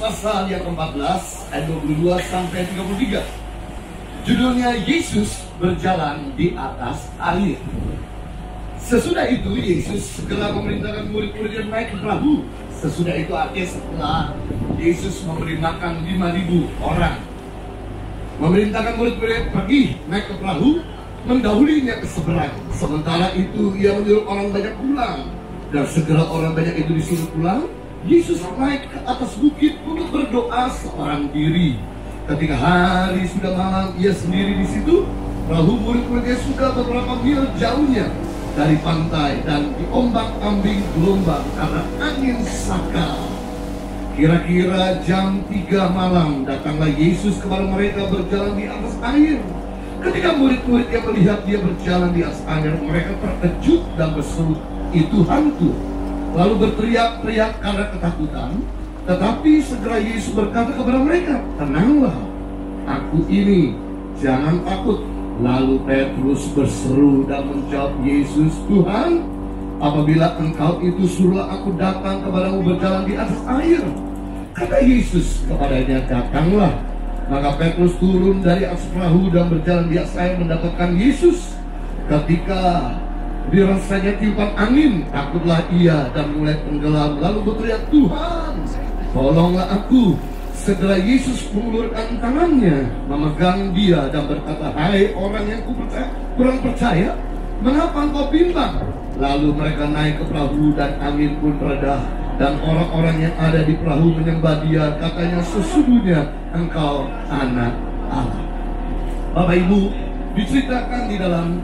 pasal yang ke-14 ayat 22 sampai 33. Judulnya Yesus berjalan di atas air. Sesudah itu Yesus segera memerintahkan murid-muridnya naik ke perahu. Sesudah itu artinya setelah Yesus memberi makan 5.000 orang. Memerintahkan murid-muridnya pergi naik ke perahu, mendahulinya ke seberang. Sementara itu ia menyuruh orang banyak pulang. Dan segera orang banyak itu disuruh pulang, Yesus naik ke atas bukit untuk berdoa seorang diri. Ketika hari sudah malam, ia sendiri di situ. Perahu murid-muridnya sudah beberapa mil jauhnya dari pantai dan diombak ambing gelombang karena angin sakal. Kira-kira jam 3 malam datanglah Yesus kepada mereka berjalan di atas air. Ketika murid-murid yang melihat dia berjalan di atas air, mereka terkejut dan berseru, itu hantu. Lalu berteriak-teriak karena ketakutan. Tetapi segera Yesus berkata kepada mereka, tenanglah, aku ini, jangan takut. Lalu Petrus berseru dan menjawab Yesus, Tuhan, apabila engkau itu suruh aku datang kepadamu berjalan di atas air. Kata Yesus kepadanya, datanglah. Maka Petrus turun dari atas perahu dan berjalan di atas air mendapatkan Yesus. Ketika dirasanya tiupan angin, takutlah ia dan mulai tenggelam. Lalu berteriak, Tuhan, tolonglah aku. Segera Yesus mengulurkan tangannya, memegang dia dan berkata, Hai orang yang percaya, kurang percaya, mengapa engkau bimbang? Lalu mereka naik ke perahu dan angin pun reda dan orang-orang yang ada di perahu menyembah dia katanya sesungguhnya engkau anak Allah. Bapak Ibu diceritakan di dalam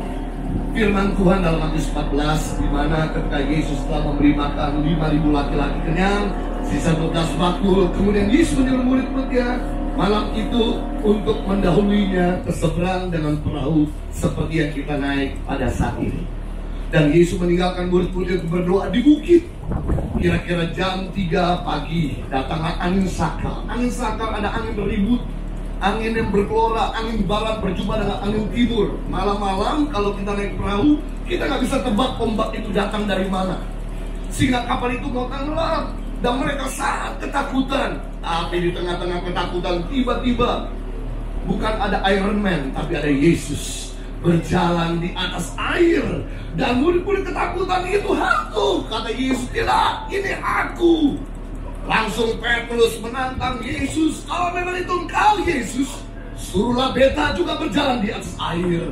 firman Tuhan dalam Matius 14 di mana ketika Yesus telah memberi makan 5000 laki-laki kenyang sisa 12 bakul kemudian Yesus menyuruh murid-muridnya malam itu untuk mendahulunya ke seberang dengan perahu seperti yang kita naik pada saat ini. Dan Yesus meninggalkan murid-muridnya berdoa di bukit. Kira-kira jam 3 pagi datanglah angin sakal angin sakal ada angin beribut angin yang berkelora, angin barat berjumpa dengan angin timur. Malam-malam kalau kita naik perahu, kita nggak bisa tebak ombak itu datang dari mana. Sehingga kapal itu mau tenggelam dan mereka sangat ketakutan. Tapi di tengah-tengah ketakutan tiba-tiba bukan ada Iron Man, tapi ada Yesus berjalan di atas air dan murid-murid ketakutan itu hantu kata Yesus tidak ini aku Langsung Petrus menantang Yesus. Kalau memang itu engkau Yesus, suruhlah beta juga berjalan di atas air.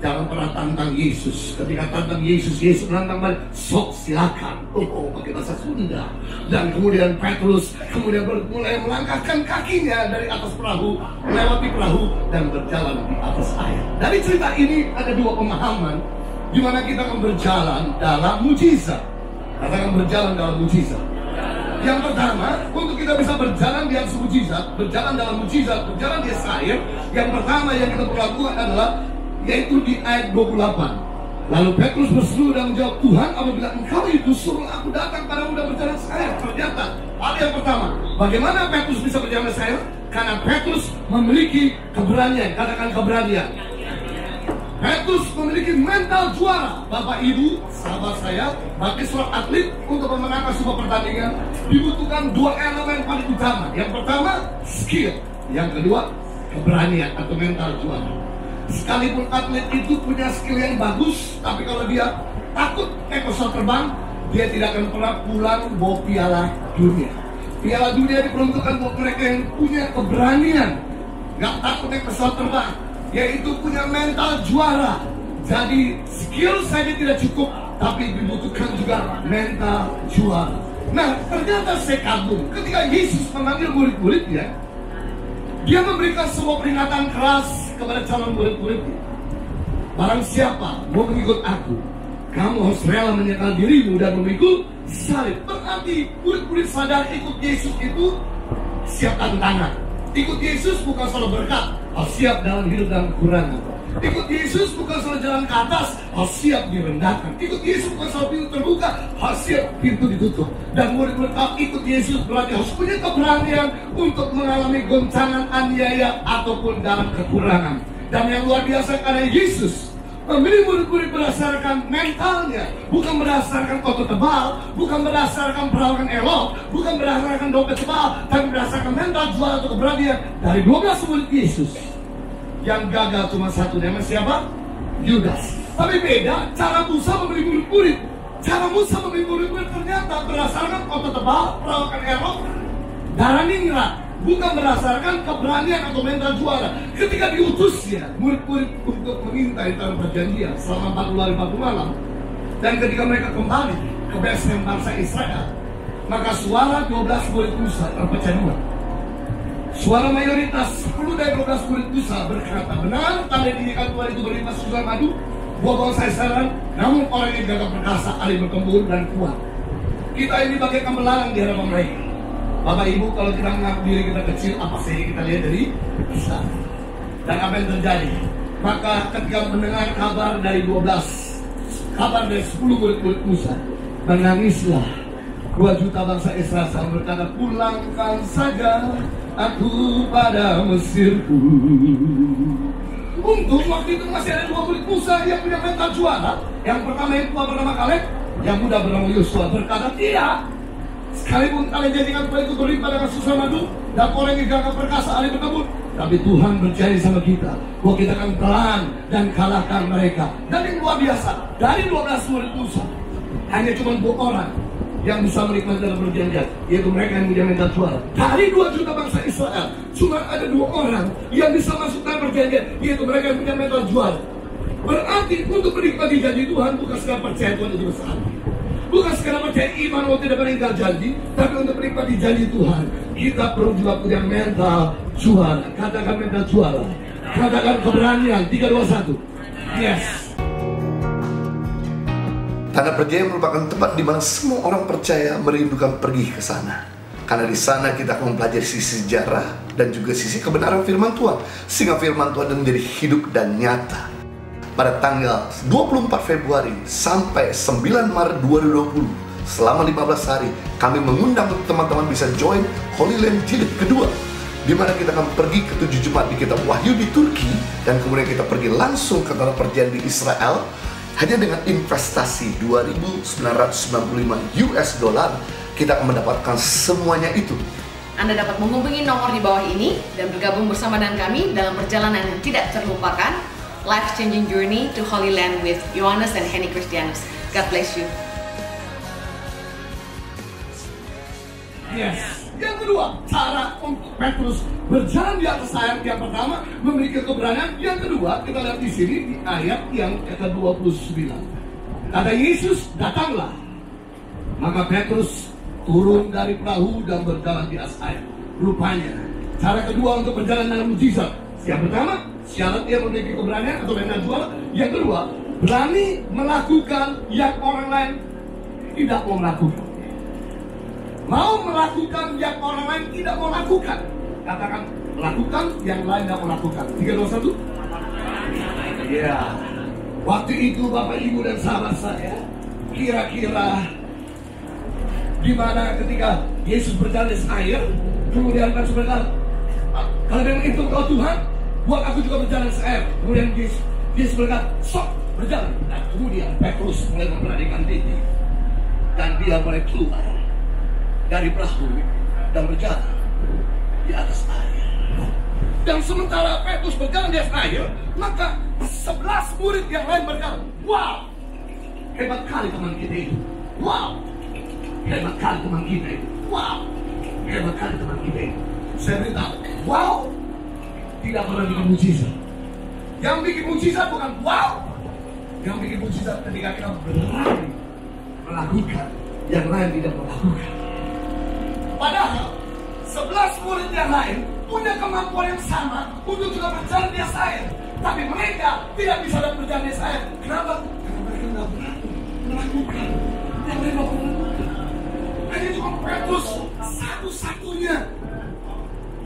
Jangan pernah tantang Yesus. Ketika tantang Yesus, Yesus menantang balik. Sok silakan. Oh, oh pakai bahasa Sunda. Dan kemudian Petrus kemudian mulai melangkahkan kakinya dari atas perahu, melewati perahu dan berjalan di atas air. Dari cerita ini ada dua pemahaman di mana kita akan berjalan dalam mujizat. Katakan berjalan dalam mujizat. Yang pertama, untuk kita bisa berjalan di atas mujizat, berjalan dalam mujizat, berjalan di atas air, yang pertama yang kita perlu lakukan adalah yaitu di ayat 28. Lalu Petrus berseru dan menjawab, Tuhan apabila engkau itu suruh aku datang pada muda berjalan air. Ternyata, hal yang pertama, bagaimana Petrus bisa berjalan di air? Karena Petrus memiliki keberanian, katakan keberanian. Petrus memiliki mental juara. Bapak Ibu, sahabat saya, bagi seorang atlet untuk memenangkan sebuah pertandingan dibutuhkan dua elemen paling utama. Yang pertama, skill. Yang kedua, keberanian atau mental juara. Sekalipun atlet itu punya skill yang bagus, tapi kalau dia takut naik pesawat terbang, dia tidak akan pernah pulang bawa piala dunia. Piala dunia diperuntukkan buat mereka yang punya keberanian, nggak takut naik pesawat terbang, yaitu punya mental juara. Jadi skill saja tidak cukup, tapi dibutuhkan juga mental juara. Nah, ternyata saya kagum ketika Yesus memanggil murid-muridnya, dia memberikan sebuah peringatan keras kepada calon murid-muridnya. Barang siapa mau mengikut aku, kamu harus rela menyerahkan dirimu dan memikul salib. Berarti murid-murid sadar ikut Yesus itu siap tantangan. Ikut Yesus bukan selalu berkat, harus siap dalam hidup dan kekurangan. Ikut Yesus bukan selalu jalan ke atas, harus siap direndahkan. Ikut Yesus bukan selalu pintu terbuka, harus siap pintu ditutup. Dan murid-murid ikut Yesus berarti harus punya keberanian untuk mengalami goncangan aniaya ataupun dalam kekurangan. Dan yang luar biasa karena Yesus Memilih murid-murid berdasarkan mentalnya, bukan berdasarkan otot tebal, bukan berdasarkan perawakan elok, bukan berdasarkan dompet tebal, tapi berdasarkan mental jual atau keberanian dari 12 murid Yesus. Yang gagal cuma satu namanya siapa? Yudas. Tapi beda cara Musa memilih murid-murid. Cara Musa memilih murid-murid ternyata berdasarkan otot tebal, perawakan elok, darah ningrat, bukan berdasarkan keberanian atau mental juara. Ketika diutusnya murid-murid untuk meminta tanah perjanjian selama 40 hari 40 malam, dan ketika mereka kembali ke Bethlehem bangsa Israel, maka suara 12 murid Musa terpecah dua. Suara mayoritas 10 dari 12 murid Musa berkata, benar tanda didikan Tuhan itu berlimpah susu madu, buah bangsa Israel, namun orang yang gagah perkasa, ahli berkembur dan kuat. Kita ini bagaikan melarang di hadapan mereka. Bapak Ibu kalau kita mengaku diri kita kecil apa saja kita lihat dari kisah dan apa yang terjadi? Maka ketika mendengar kabar dari 12 kabar dari 10 murid-murid Musa mengangislah dua juta bangsa Israel berkata pulangkan saja aku pada Mesirku untuk waktu itu masih ada dua murid Musa yang punya mental juara yang pertama yang tua bernama Kaleb yang muda bernama Yosua berkata tidak Sekalipun kalian jadikan Tuhan itu berlimpah dengan susah madu dan orang yang gagah perkasa ahli berkebun. Tapi Tuhan berjanji sama kita bahwa kita akan perang dan kalahkan mereka. Dan yang luar biasa, dari 12 murid Musa, hanya cuma dua orang yang bisa menikmati dalam perjanjian, yaitu mereka yang punya mental juara. Dari dua juta bangsa Israel, cuma ada dua orang yang bisa masuk dalam perjanjian, yaitu mereka yang punya mental juara. Berarti untuk menikmati janji Tuhan bukan sekedar percaya Tuhan itu besar. Bukan sekedar percaya iman waktu tidak meninggal janji, tapi untuk menikmati janji Tuhan, kita perlu juga punya mental juara. Katakan mental juara. Katakan keberanian. 3, 2, 1. Yes. Tanah perjanjian merupakan tempat di mana semua orang percaya merindukan pergi ke sana. Karena di sana kita akan mempelajari sisi sejarah dan juga sisi kebenaran firman Tuhan. Sehingga firman Tuhan menjadi hidup dan nyata pada tanggal 24 Februari sampai 9 Maret 2020 selama 15 hari kami mengundang teman-teman bisa join Holy Land Jilid kedua di mana kita akan pergi ke tujuh Jumat di kitab Wahyu di Turki dan kemudian kita pergi langsung ke tanah perjanjian di Israel hanya dengan investasi 2.995 US dollar kita akan mendapatkan semuanya itu anda dapat menghubungi nomor di bawah ini dan bergabung bersama dengan kami dalam perjalanan yang tidak terlupakan life-changing journey to Holy Land with Johannes and Henny Christianus. God bless you. Yes. Yang kedua, cara untuk Petrus berjalan di atas air yang pertama memiliki keberanian. Yang kedua, kita lihat di sini di ayat yang ke-29. Kata Yesus, datanglah. Maka Petrus turun dari perahu dan berjalan di atas air. Rupanya, cara kedua untuk berjalan dalam mujizat. Yang pertama, syarat dia memiliki keberanian atau mental juara. Yang kedua, berani melakukan yang orang lain tidak mau melakukan. Mau melakukan yang orang lain tidak mau lakukan. Katakan, lakukan yang lain tidak mau lakukan. Tiga, dua, satu. Iya. Waktu itu Bapak Ibu dan sahabat saya, kira-kira di mana ketika Yesus berjalan di air, kemudian kan berkata, kalau memang itu kau Tuhan, buat aku juga berjalan air. Kemudian Yesus, Yesus berkata, sok berjalan. Dan kemudian Petrus mulai memperhatikan diri. Dan dia mulai keluar dari perahu dan berjalan di atas air. Dan sementara Petrus berjalan di atas air, maka sebelas murid yang lain berkata, wow, hebat kali teman kita itu. Wow, hebat kali teman kita itu. Wow, hebat kali teman kita itu. Saya beritahu, wow, tidak pernah bikin mujizat. Yang bikin mujizat bukan wow. Yang bikin mujizat ketika kita berani melakukan yang lain tidak melakukan. Padahal sebelas murid yang lain punya kemampuan yang sama untuk juga berjalan di air. Tapi mereka tidak bisa dapat berjalan di air. Kenapa? Karena mereka tidak berani melakukan yang mereka melakukan. Hanya cuma Petrus satu-satunya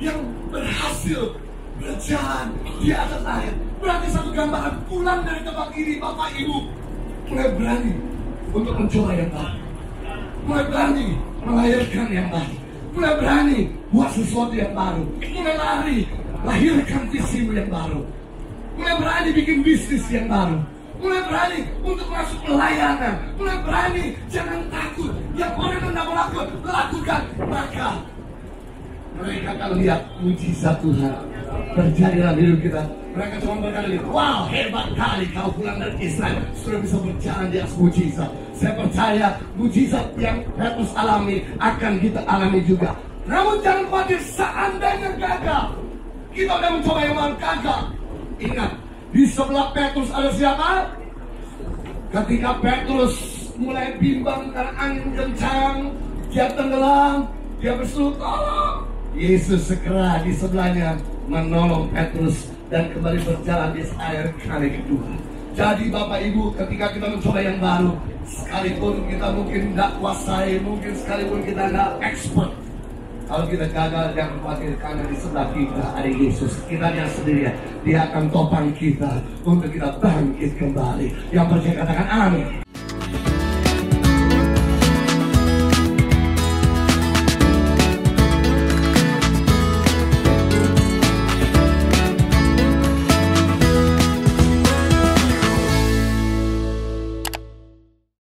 yang berhasil berjalan di atas air. Berarti satu gambaran pulang dari tempat ini Bapak Ibu mulai berani untuk mencoba yang baru. Mulai berani melahirkan yang baru. Mulai berani buat sesuatu yang baru. Mulai lari lahirkan visimu yang baru. Mulai berani bikin bisnis yang baru. mulai berani untuk masuk pelayanan, mulai berani jangan takut. Yang orang tidak melakukan, lakukan. Maka mereka akan lihat mujizat Tuhan terjadi dalam hidup kita. Mereka cuma berkata, wow hebat kali kau pulang dari Israel sudah bisa berjalan di atas mujizat. Saya percaya mujizat yang Petrus alami akan kita alami juga. Namun jangan khawatir seandainya gagal. Kita udah mencoba yang mana gagal. Ingat, di sebelah Petrus ada siapa? Ketika Petrus mulai bimbang karena angin kencang, dia tenggelam, dia berseru tolong. Yesus segera di sebelahnya menolong Petrus dan kembali berjalan di air kali kedua. Jadi Bapak Ibu ketika kita mencoba yang baru Sekalipun kita mungkin tidak kuasai Mungkin sekalipun kita tidak expert kalau kita gagal jangan khawatir karena di sebelah kita ada Yesus. Kita yang sendirian. Dia akan topang kita untuk kita bangkit kembali. Yang percaya katakan amin.